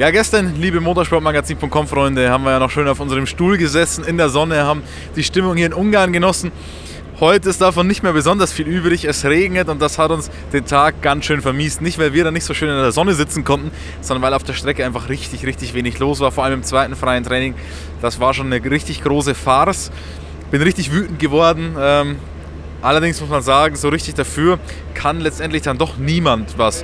Ja, gestern, liebe Motorsportmagazin.com Freunde, haben wir ja noch schön auf unserem Stuhl gesessen in der Sonne, haben die Stimmung hier in Ungarn genossen. Heute ist davon nicht mehr besonders viel übrig. Es regnet und das hat uns den Tag ganz schön vermiest. Nicht, weil wir da nicht so schön in der Sonne sitzen konnten, sondern weil auf der Strecke einfach richtig, richtig wenig los war. Vor allem im zweiten freien Training. Das war schon eine richtig große Farce. Bin richtig wütend geworden. Ähm, allerdings muss man sagen, so richtig dafür kann letztendlich dann doch niemand was.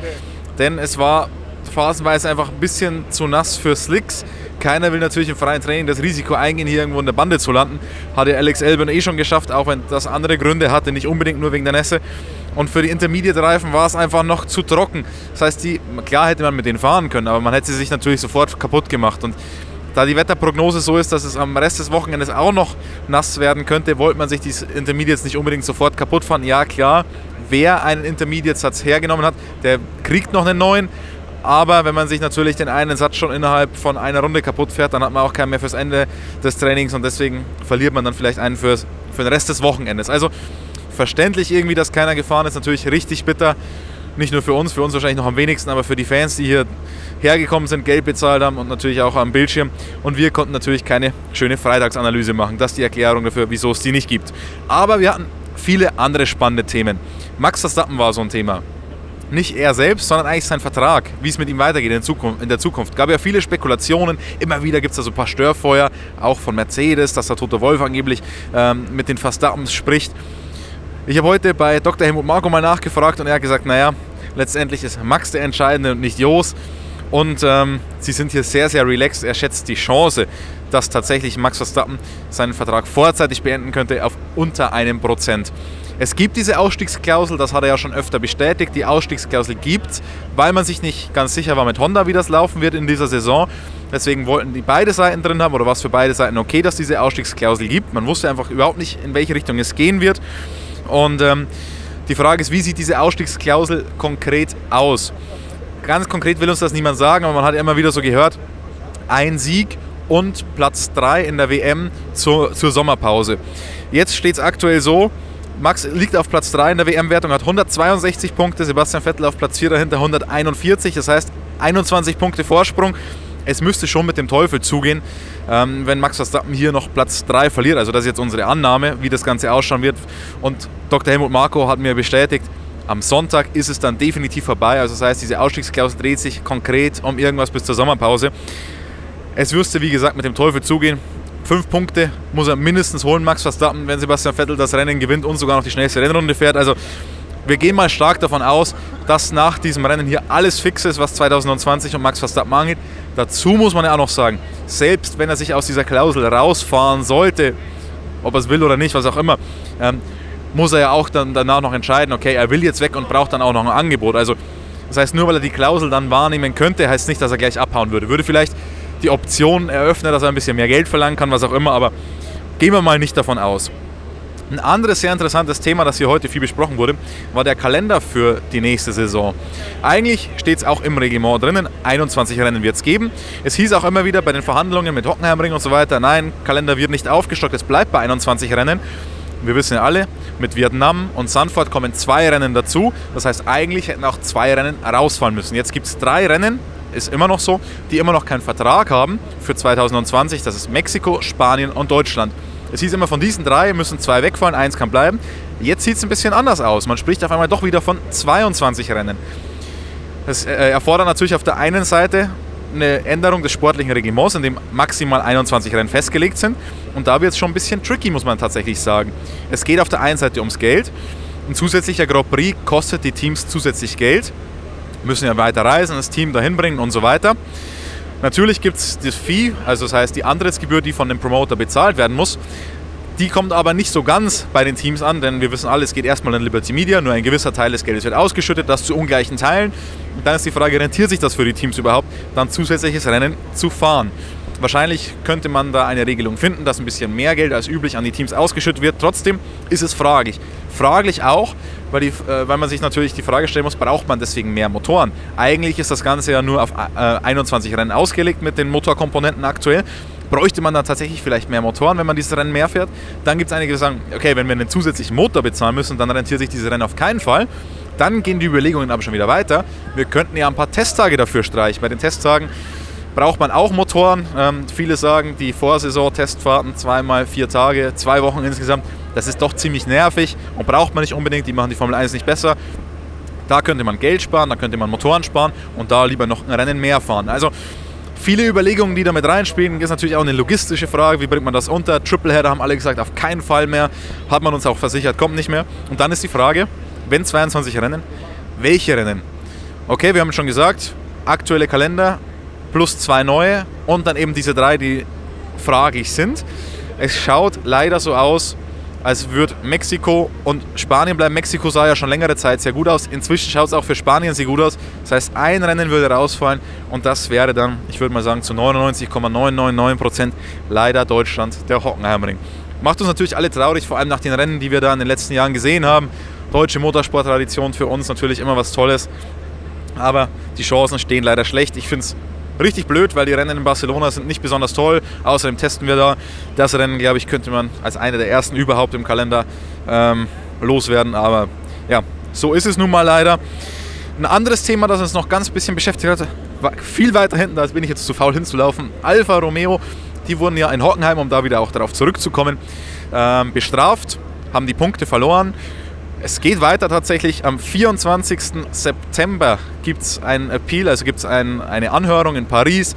Denn es war phasenweise einfach ein bisschen zu nass für Slicks. Keiner will natürlich im freien Training das Risiko eingehen, hier irgendwo in der Bande zu landen. Hatte Alex Elben eh schon geschafft, auch wenn das andere Gründe hatte, nicht unbedingt nur wegen der Nässe. Und für die Intermediate-Reifen war es einfach noch zu trocken. Das heißt, die, klar hätte man mit denen fahren können, aber man hätte sie sich natürlich sofort kaputt gemacht. Und da die Wetterprognose so ist, dass es am Rest des Wochenendes auch noch nass werden könnte, wollte man sich die Intermediates nicht unbedingt sofort kaputt fahren. Ja, klar, wer einen Intermediate-Satz hergenommen hat, der kriegt noch einen neuen. Aber wenn man sich natürlich den einen Satz schon innerhalb von einer Runde kaputt fährt, dann hat man auch keinen mehr fürs Ende des Trainings und deswegen verliert man dann vielleicht einen fürs, für den Rest des Wochenendes. Also verständlich irgendwie, dass keiner gefahren ist, natürlich richtig bitter. Nicht nur für uns, für uns wahrscheinlich noch am wenigsten, aber für die Fans, die hier hergekommen sind, Geld bezahlt haben und natürlich auch am Bildschirm. Und wir konnten natürlich keine schöne Freitagsanalyse machen. Das ist die Erklärung dafür, wieso es die nicht gibt. Aber wir hatten viele andere spannende Themen. Max Verstappen war so ein Thema nicht er selbst, sondern eigentlich sein Vertrag, wie es mit ihm weitergeht in, Zukunft, in der Zukunft. Gab ja viele Spekulationen, immer wieder gibt es da so ein paar Störfeuer, auch von Mercedes, dass der Tote Wolf angeblich ähm, mit den Verstappens spricht. Ich habe heute bei Dr. Helmut Marko mal nachgefragt und er hat gesagt, naja, letztendlich ist Max der Entscheidende und nicht Jos. Und ähm, sie sind hier sehr, sehr relaxed. Er schätzt die Chance, dass tatsächlich Max Verstappen seinen Vertrag vorzeitig beenden könnte, auf unter einem Prozent. Es gibt diese Ausstiegsklausel, das hat er ja schon öfter bestätigt. Die Ausstiegsklausel gibt es, weil man sich nicht ganz sicher war mit Honda, wie das laufen wird in dieser Saison. Deswegen wollten die beide Seiten drin haben oder war es für beide Seiten okay, dass diese Ausstiegsklausel gibt. Man wusste einfach überhaupt nicht, in welche Richtung es gehen wird. Und ähm, die Frage ist, wie sieht diese Ausstiegsklausel konkret aus? Ganz konkret will uns das niemand sagen, aber man hat immer wieder so gehört, ein Sieg und Platz 3 in der WM zur, zur Sommerpause. Jetzt steht es aktuell so, Max liegt auf Platz 3 in der WM-Wertung, hat 162 Punkte, Sebastian Vettel auf Platz 4 dahinter 141, das heißt 21 Punkte Vorsprung. Es müsste schon mit dem Teufel zugehen, ähm, wenn Max Verstappen hier noch Platz 3 verliert. Also das ist jetzt unsere Annahme, wie das Ganze ausschauen wird. Und Dr. Helmut Marko hat mir bestätigt, am Sonntag ist es dann definitiv vorbei. Also das heißt, diese Ausstiegsklausel dreht sich konkret um irgendwas bis zur Sommerpause. Es müsste, wie gesagt, mit dem Teufel zugehen. Fünf Punkte muss er mindestens holen, Max Verstappen, wenn Sebastian Vettel das Rennen gewinnt und sogar noch die schnellste Rennrunde fährt. Also wir gehen mal stark davon aus, dass nach diesem Rennen hier alles fix ist, was 2020 und Max Verstappen angeht. Dazu muss man ja auch noch sagen, selbst wenn er sich aus dieser Klausel rausfahren sollte, ob er es will oder nicht, was auch immer, ähm, muss er ja auch dann danach noch entscheiden, okay, er will jetzt weg und braucht dann auch noch ein Angebot. Also das heißt, nur weil er die Klausel dann wahrnehmen könnte, heißt nicht, dass er gleich abhauen würde. Würde vielleicht die Option eröffnet, dass er ein bisschen mehr Geld verlangen kann, was auch immer, aber gehen wir mal nicht davon aus. Ein anderes sehr interessantes Thema, das hier heute viel besprochen wurde, war der Kalender für die nächste Saison. Eigentlich steht es auch im Reglement drinnen, 21 Rennen wird es geben. Es hieß auch immer wieder bei den Verhandlungen mit Hockenheimring und so weiter, nein, Kalender wird nicht aufgestockt, es bleibt bei 21 Rennen. Wir wissen ja alle, mit Vietnam und Sanford kommen zwei Rennen dazu. Das heißt, eigentlich hätten auch zwei Rennen rausfallen müssen. Jetzt gibt es drei Rennen ist immer noch so, die immer noch keinen Vertrag haben für 2020. Das ist Mexiko, Spanien und Deutschland. Es hieß immer, von diesen drei müssen zwei wegfallen, eins kann bleiben. Jetzt sieht es ein bisschen anders aus. Man spricht auf einmal doch wieder von 22 Rennen. Das äh, erfordert natürlich auf der einen Seite eine Änderung des sportlichen Reglements, in dem maximal 21 Rennen festgelegt sind. Und da wird es schon ein bisschen tricky, muss man tatsächlich sagen. Es geht auf der einen Seite ums Geld. Ein zusätzlicher Grand Prix kostet die Teams zusätzlich Geld müssen ja weiter reisen, das Team dahin bringen und so weiter. Natürlich gibt es das Fee, also das heißt die Antrittsgebühr, die von dem Promoter bezahlt werden muss. Die kommt aber nicht so ganz bei den Teams an, denn wir wissen alle, es geht erstmal in Liberty Media, nur ein gewisser Teil des Geldes wird ausgeschüttet, das zu ungleichen Teilen. Und dann ist die Frage, rentiert sich das für die Teams überhaupt, dann zusätzliches Rennen zu fahren? Wahrscheinlich könnte man da eine Regelung finden, dass ein bisschen mehr Geld als üblich an die Teams ausgeschüttet wird. Trotzdem ist es fraglich. Fraglich auch, weil, die, äh, weil man sich natürlich die Frage stellen muss, braucht man deswegen mehr Motoren? Eigentlich ist das Ganze ja nur auf äh, 21 Rennen ausgelegt mit den Motorkomponenten aktuell. Bräuchte man dann tatsächlich vielleicht mehr Motoren, wenn man dieses Rennen mehr fährt? Dann gibt es einige, die sagen, okay, wenn wir einen zusätzlichen Motor bezahlen müssen, dann rentiert sich diese Rennen auf keinen Fall. Dann gehen die Überlegungen aber schon wieder weiter. Wir könnten ja ein paar Testtage dafür streichen. Bei den Testtagen braucht man auch Motoren. Ähm, viele sagen, die Vorsaison-Testfahrten zweimal vier Tage, zwei Wochen insgesamt, das ist doch ziemlich nervig und braucht man nicht unbedingt. Die machen die Formel 1 nicht besser. Da könnte man Geld sparen, da könnte man Motoren sparen und da lieber noch ein Rennen mehr fahren. Also viele Überlegungen, die da mit reinspielen, ist natürlich auch eine logistische Frage. Wie bringt man das unter? Tripleheader haben alle gesagt, auf keinen Fall mehr. Hat man uns auch versichert, kommt nicht mehr. Und dann ist die Frage, wenn 22 Rennen, welche Rennen? Okay, wir haben schon gesagt, aktuelle Kalender plus zwei neue und dann eben diese drei, die fraglich sind. Es schaut leider so aus, als würde Mexiko und Spanien bleiben. Mexiko sah ja schon längere Zeit sehr gut aus. Inzwischen schaut es auch für Spanien sehr gut aus. Das heißt, ein Rennen würde rausfallen und das wäre dann, ich würde mal sagen, zu 99,999% leider Deutschland, der Hockenheimring. Macht uns natürlich alle traurig, vor allem nach den Rennen, die wir da in den letzten Jahren gesehen haben. Deutsche Motorsporttradition für uns natürlich immer was Tolles. Aber die Chancen stehen leider schlecht. Ich finde es richtig blöd, weil die Rennen in Barcelona sind nicht besonders toll. Außerdem testen wir da. Das Rennen, glaube ich, könnte man als eine der ersten überhaupt im Kalender ähm, loswerden. Aber ja, so ist es nun mal leider. Ein anderes Thema, das uns noch ganz bisschen beschäftigt hat, war viel weiter hinten, da bin ich jetzt zu faul hinzulaufen. Alfa Romeo, die wurden ja in Hockenheim, um da wieder auch darauf zurückzukommen, ähm, bestraft, haben die Punkte verloren. Es geht weiter tatsächlich. Am 24. September gibt es ein Appeal, also gibt es ein, eine Anhörung in Paris.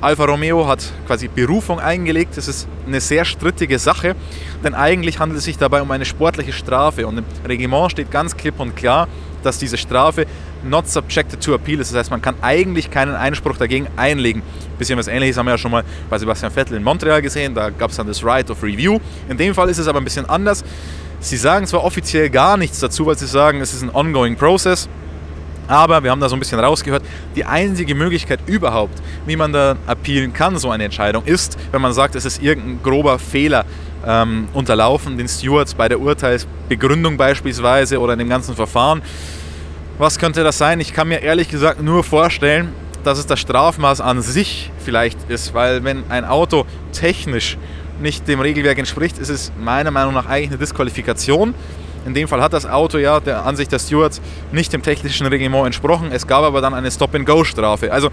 Alfa Romeo hat quasi Berufung eingelegt. Das ist eine sehr strittige Sache, denn eigentlich handelt es sich dabei um eine sportliche Strafe. Und im Reglement steht ganz klipp und klar, dass diese Strafe not subjected to appeal ist. Das heißt, man kann eigentlich keinen Einspruch dagegen einlegen. Ein bisschen was Ähnliches haben wir ja schon mal bei Sebastian Vettel in Montreal gesehen. Da gab es dann das Right of Review. In dem Fall ist es aber ein bisschen anders. Sie sagen zwar offiziell gar nichts dazu, weil sie sagen, es ist ein ongoing process. Aber wir haben da so ein bisschen rausgehört, die einzige Möglichkeit überhaupt, wie man da appealen kann, so eine Entscheidung, ist, wenn man sagt, es ist irgendein grober Fehler ähm, unterlaufen, den Stewards bei der Urteilsbegründung beispielsweise oder in dem ganzen Verfahren. Was könnte das sein? Ich kann mir ehrlich gesagt nur vorstellen, dass es das Strafmaß an sich vielleicht ist, weil wenn ein Auto technisch nicht dem Regelwerk entspricht, ist es meiner Meinung nach eigentlich eine Disqualifikation. In dem Fall hat das Auto ja der Ansicht der Stewards nicht dem technischen Reglement entsprochen. Es gab aber dann eine Stop-and-Go-Strafe. Also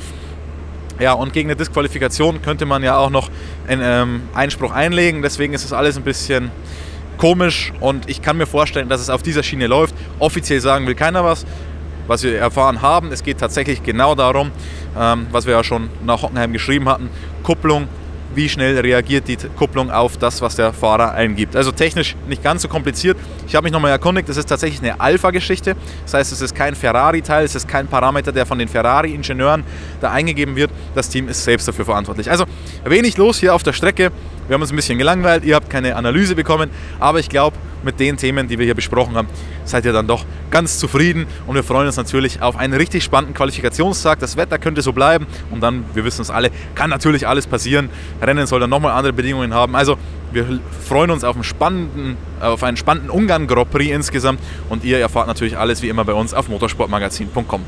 ja, und gegen eine Disqualifikation könnte man ja auch noch einen ähm, Einspruch einlegen. Deswegen ist das alles ein bisschen komisch und ich kann mir vorstellen, dass es auf dieser Schiene läuft. Offiziell sagen will keiner was. Was wir erfahren haben, es geht tatsächlich genau darum, ähm, was wir ja schon nach Hockenheim geschrieben hatten, Kupplung wie schnell reagiert die Kupplung auf das, was der Fahrer eingibt. Also technisch nicht ganz so kompliziert. Ich habe mich nochmal erkundigt, es ist tatsächlich eine Alpha-Geschichte. Das heißt, es ist kein Ferrari-Teil, es ist kein Parameter, der von den Ferrari-Ingenieuren da eingegeben wird. Das Team ist selbst dafür verantwortlich. Also wenig los hier auf der Strecke. Wir haben uns ein bisschen gelangweilt, ihr habt keine Analyse bekommen, aber ich glaube, mit den Themen, die wir hier besprochen haben, seid ihr dann doch ganz zufrieden und wir freuen uns natürlich auf einen richtig spannenden Qualifikationstag. Das Wetter könnte so bleiben und dann, wir wissen es alle, kann natürlich alles passieren. Rennen soll dann nochmal andere Bedingungen haben. Also wir freuen uns auf einen spannenden, auf einen spannenden Ungarn Grand Prix insgesamt und ihr erfahrt natürlich alles wie immer bei uns auf motorsportmagazin.com.